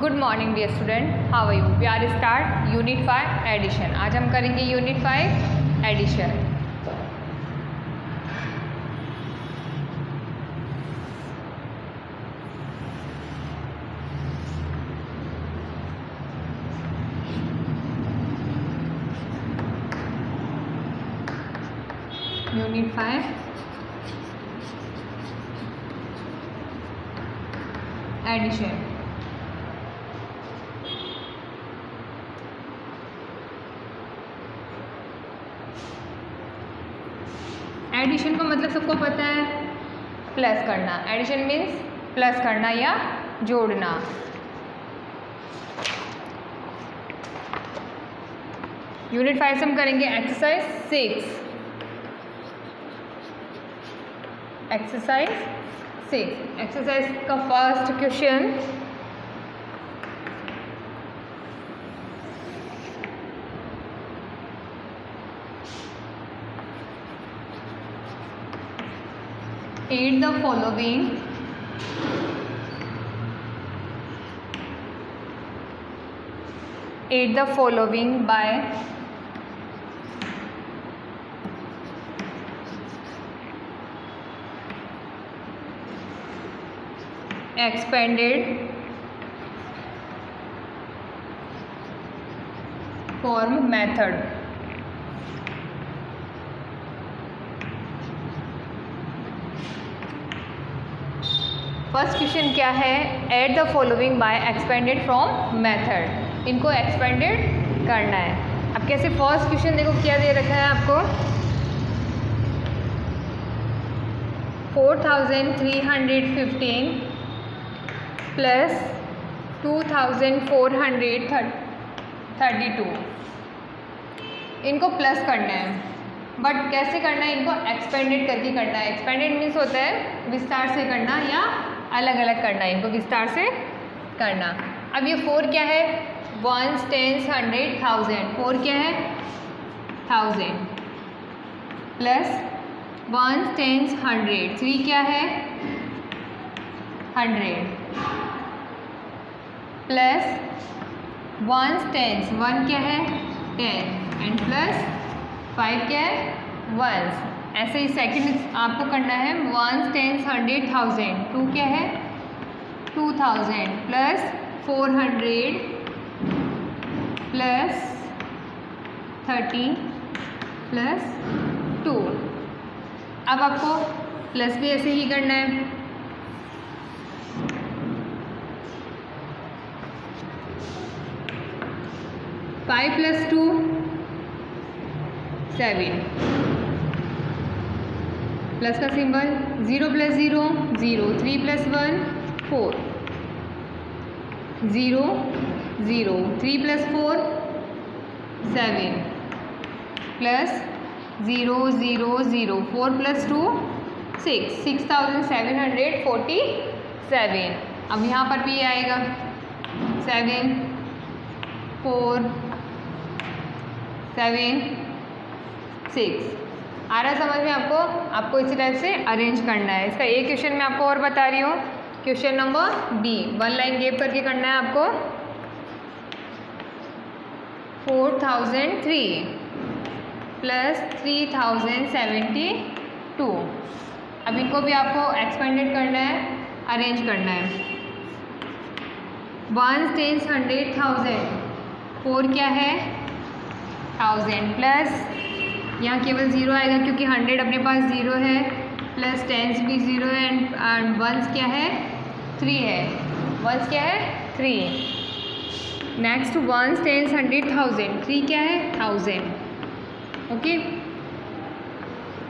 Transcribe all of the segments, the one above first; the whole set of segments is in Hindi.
Good morning dear student how are you we are start unit five addition आज हम करेंगे unit five addition unit five addition addition का मतलब सबको पता है प्लस करना। एडिशन मीन्स प्लस करना या जोड़ना। यूनिट फाइव से हम करेंगे exercise six exercise six exercise का first question aid the following. Aid the following by expanded form method first question क्या है? Add the following by expanded from method इनको एक्सपेंडेड करना है। अब कैसे फ़र्स्ट क्वेश्चन देखो क्या दे रखा है आपको? Four thousand three hundred fifteen plus two thousand four hundred thirty two इनको प्लस करना है। बट कैसे करना है? इनको एक्सपेंडेड करके करना है। एक्सपेंडेड मीन्स होता है विस्तार से करना या अलग अलग करना है, इनको विस्तार से करना। अब ये फोर क्या है? One tens hundred thousand four क्या है? Thousand plus one tens hundred three क्या है? Hundred plus one tens one क्या है? टेन एंड प्लस फाइव क्या है? वंस ऐसे ही सेकंड आपको करना है one tens hundred thousand two क्या है? Two thousand plus four hundred plus thirty plus two अब आपको प्लस भी ऐसे ही करना है. Five plus two seven plus का symbol zero plus zero zero, three plus one, four. Zero zero, three plus four, seven. Plus zero zero zero, four plus two, six. Six thousand seven hundred forty seven. अब यहाँ पर भी आएगा। Seven, four, seven, six. आ रहा समझ में आपको? आपको इसी टाइप से अरेंज करना है। इसका एक क्वेश्चन मैं आपको और बता रही हूँ। Question number B one line gap करके करना है आपको। Four thousand three plus three thousand seventy two अब इनको भी आपको एक्सपेंडेड करना है अरेंज करना है। One tens hundred thousand four क्या है? थाउज़ेंड प्लस यहाँ केवल ज़ीरो आएगा क्योंकि हंड्रेड अपने पास ज़ीरो है प्लस टेंस भी ज़ीरो है एंड एंड वंस क्या है? थ्री है। वंस क्या है? Three next ones tens hundred thousand three क्या है? थाउज़ेंड ओके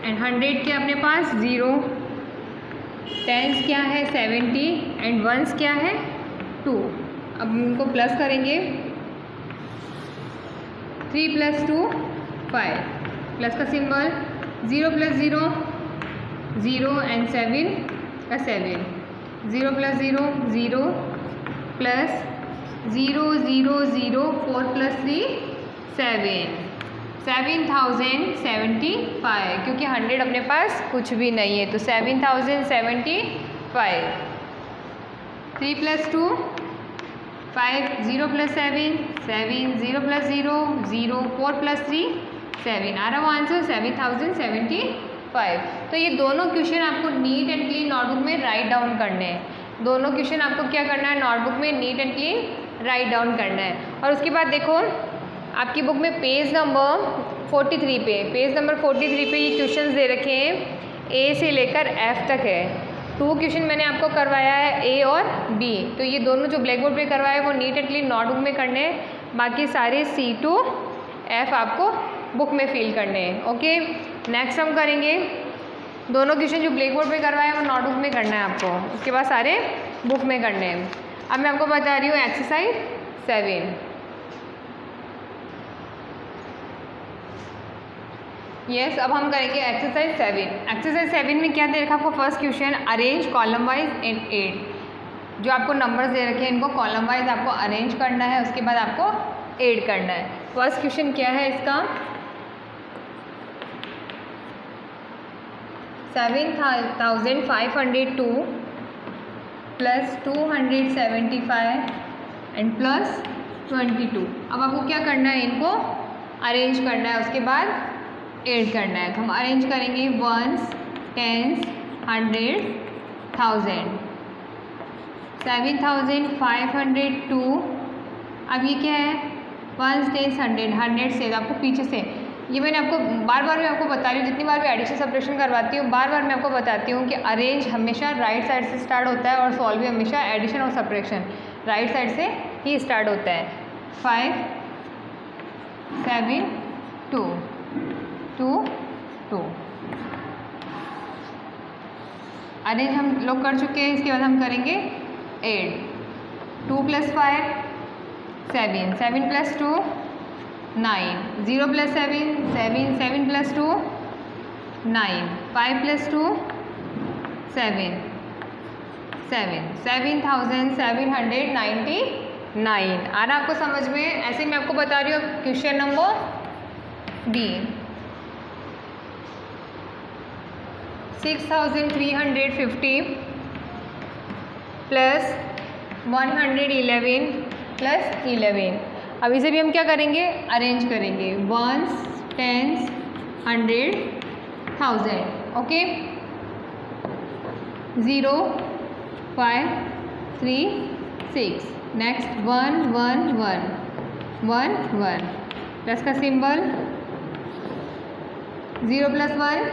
एंड हंड्रेड क्या अपने पास? ज़ीरो टेंस क्या है? सेवेंटी एंड वंस क्या है? टू अब उनको प्लस करेंगे। Three plus two five plus का symbol, zero plus zero zero and seven का seven. Zero plus zero zero plus zero zero zero, four plus three, seven. Seven thousand seventy five, क्योंकि हंड्रेड अपने पास कुछ भी नहीं है तो seven thousand seventy five. Three plus two, five, zero plus seven seven, zero plus zero zero, four plus three seven आ रहा वो answer seven thousand seventy five तो ये दोनों क्वेश्चन आपको नीट एंड क्लीन नोटबुक में राइट डाउन करने हैं। दोनों क्वेश्चन आपको क्या करना है? नोटबुक में neat and clean write down करना है। और उसके बाद देखो, आपकी बुक में पेज नंबर फोर्टी थ्री पे पेज नंबर फोर्टी थ्री पे ये क्वेश्चन दे रखे हैं। ए से लेकर एफ़ तक है। टू क्वेश्चन मैंने आपको करवाया है ए और बी तो ये दोनों जो ब्लैक बोर्ड पर करवाए वो नीट एंड क्लीन नोटबुक में करने हैं। बाकी सारे सी टू एफ़ आपको बुक में फिल करने हैं ओके? नेक्स्ट हम करेंगे। दोनों क्वेश्चन जो ब्लैक बोर्ड पर करवाए वो नोटबुक में करना है आपको। उसके बाद सारे बुक में करने हैं। अब मैं आपको बता रही हूँ एक्सरसाइज सेवन यस yes, अब हम करेंगे एक्सरसाइज सेवन एक्सरसाइज सेवन में क्या दे रखा आपको? First question arrange column wise in eight जो आपको नंबर्स दे रखे हैं इनको कॉलम वाइज आपको अरेंज करना है उसके बाद आपको एड करना है। फ़र्स्ट क्वेश्चन क्या है इसका? Seven thousand five hundred two plus two hundred seventy five and plus twenty two. अब आपको क्या करना है? इनको अरेंज करना है। उसके बाद एड करना है। हम अरेंज करेंगे ones tens hundred thousand seven thousand five hundred two. अब ये क्या है? वंस टेंस हंड्रेड हंड्रेड से। आपको पीछे से ये मैंने आपको बार बार मैं आपको बता रही हूँ, जितनी बार भी एडिशन सप्रेशन करवाती हूँ, बार बार मैं आपको बताती हूँ कि अरेंज हमेशा राइट साइड से स्टार्ट होता है और सॉल्व भी हमेशा एडिशन और सप्रेशन राइट साइड से ही स्टार्ट होता है। Five seven two two two arrange हम लोग कर चुके हैं, इसके बाद हम करेंगे eight two plus five seven seven plus two nine. Zero plus seven seven seven plus two, nine. Five plus two, seven. Seven. Seven thousand seven hundred ninety nine. आ रहा आपको समझ में, ऐसे मैं आपको बता रही हूँ, question number B six thousand three hundred fifty plus one hundred eleven plus eleven. अब इसे भी हम क्या करेंगे? अरेंज करेंगे. Ones tens hundred thousand okay zero five three six next one one one one one plus का symbol zero plus one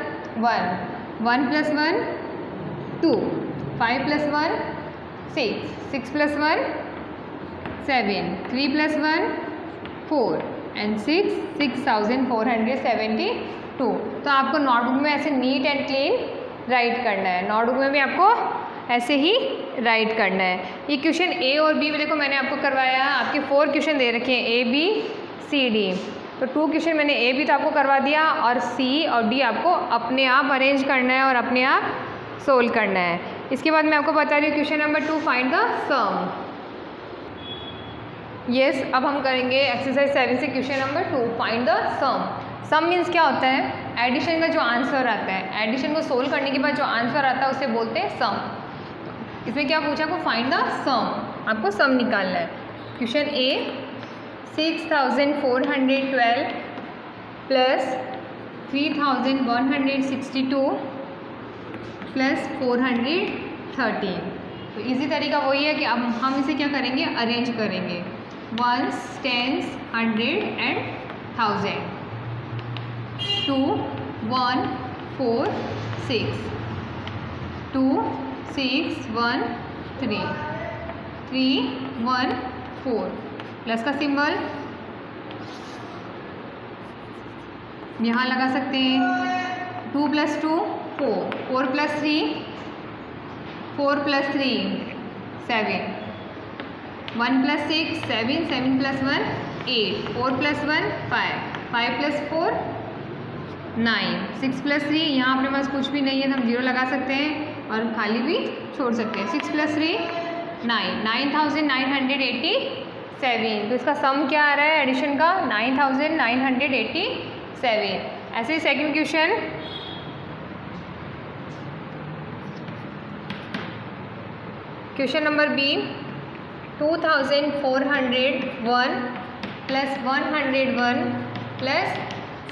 one one plus one two five plus one six six plus one seven three plus one four and six six thousand four hundred seventy two तो आपको नोटबुक में ऐसे नीट एंड क्लीन राइट करना है। नोटबुक में भी आपको ऐसे ही राइट करना है। ये क्वेश्चन ए और बी में देखो मैंने आपको करवाया। आपके फोर क्वेश्चन दे रखे हैं। ए बी सी डी तो टू क्वेश्चन मैंने ए भी तो आपको करवा दिया और सी और डी आपको अपने आप अरेंज करना है और अपने आप सोल्व करना है। इसके बाद मैं आपको बता रही हूँ question number two find the sum yes yes, अब हम करेंगे एक्सरसाइज सेवन से question number two find the sum sum means क्या होता है? एडिशन का जो आंसर आता है. एडिशन को सोल्व करने के बाद जो आंसर आता है उसे बोलते हैं सम इसमें क्या पूछा? आपको फाइंड द सम आपको सम निकालना है. Question A six thousand four hundred twelve plus three thousand one hundred sixty two plus four hundred thirteen तो इजी तरीका वही है कि अब हम इसे क्या करेंगे? अरेंज करेंगे. Ones, tens, hundred and thousand. Two, one, four, six. Two, six, one, three. Three, one, four. Plus का सिंबल यहाँ लगा सकते हैं two plus two four four plus three four plus three seven one plus six, seven seven plus one, eight, four plus one, five five plus four, nine, six plus three, यहाँ अपने पास कुछ भी नहीं है तो हम ज़ीरो लगा सकते हैं और खाली भी छोड़ सकते हैं। Six plus three, nine nine thousand nine hundred eighty seven. तो इसका सम क्या आ रहा है? एडिशन का nine thousand nine hundred eighty seven. ऐसे ही second question question number B two thousand four hundred one plus one hundred one plus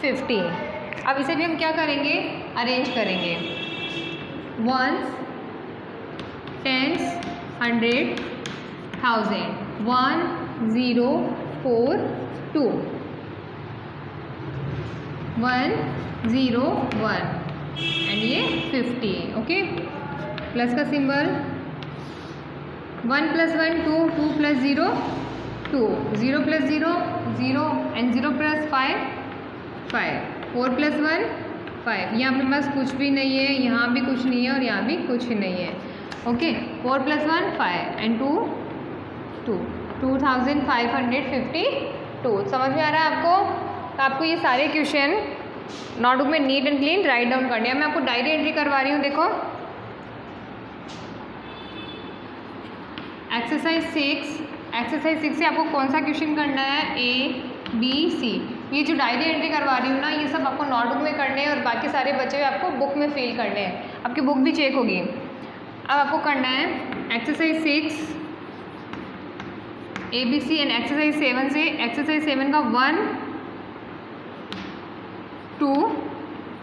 fifty अब इसे भी हम क्या करेंगे? अरेंज करेंगे. Ones tens hundred thousand one zero four two one zero one and ये फिफ्टी ओके प्लस का symbol one plus one two two plus zero, two. Zero plus zero zero. And zero plus five five. Four plus one, five. यहाँ पे बस कुछ भी नहीं है, यहाँ भी कुछ नहीं है और यहाँ भी कुछ ही नहीं है। Okay four plus one five and two two two thousand five hundred fifty two समझ में आ रहा है आपको? तो आपको ये सारे क्वेश्चन नोटबुक में neat and clean write down करने हैं। मैं आपको डायरी एंट्री करवा रही हूँ, देखो। एक्सरसाइज सिक्स एक्सरसाइज सिक्स से आपको कौन सा क्वेश्चन करना है? ए बी सी ये जो डायरी एंट्री करवा रही हूँ ना, ये सब आपको नोटबुक में करने हैं और बाकी सारे बच्चे आपको बुक में फिल करने हैं। आपकी बुक भी चेक होगी। अब आपको करना है exercise six A B C and exercise seven से एक्सरसाइज सेवन का वन टू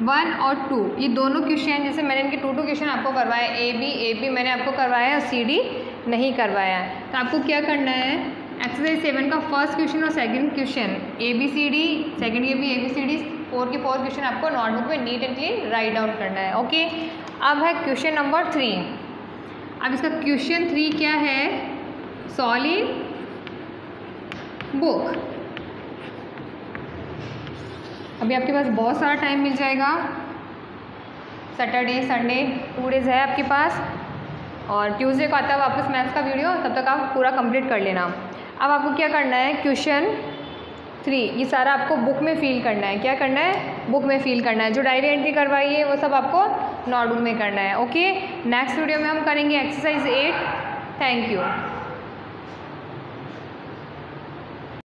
वन और टू ये दोनों क्वेश्चन जैसे मैंने इनके टू टू क्वेश्चन आपको करवाया ए बी ए बी मैंने आपको करवाया और सी डी नहीं करवाया है। तो आपको क्या करना है? एक्सरसाइज सेवन का फ़र्स्ट क्वेश्चन और second question A B C D second के भी A B C D four के फोर क्वेश्चन आपको नोटबुक में neat and clean write down करना है ओके अब है क्वेश्चन नंबर थ्री अब इसका क्वेश्चन थ्री क्या है? सॉलिड बुक अभी आपके पास बहुत सारा टाइम मिल जाएगा। सैटरडे संडे टू डेज़ है आपके पास। और ट्यूसडे को आता है वापस मैथ्स का वीडियो तब तक आप पूरा कंप्लीट कर लेना। अब आपको क्या करना है? क्वेश्चन थ्री ये सारा आपको बुक में फ़ील करना है। क्या करना है? बुक में फ़ील करना है। जो डायरी एंट्री करवाई है, वो सब आपको नोटबुक में करना है। ओके नेक्स्ट वीडियो में हम करेंगे एक्सरसाइज एट थैंक यू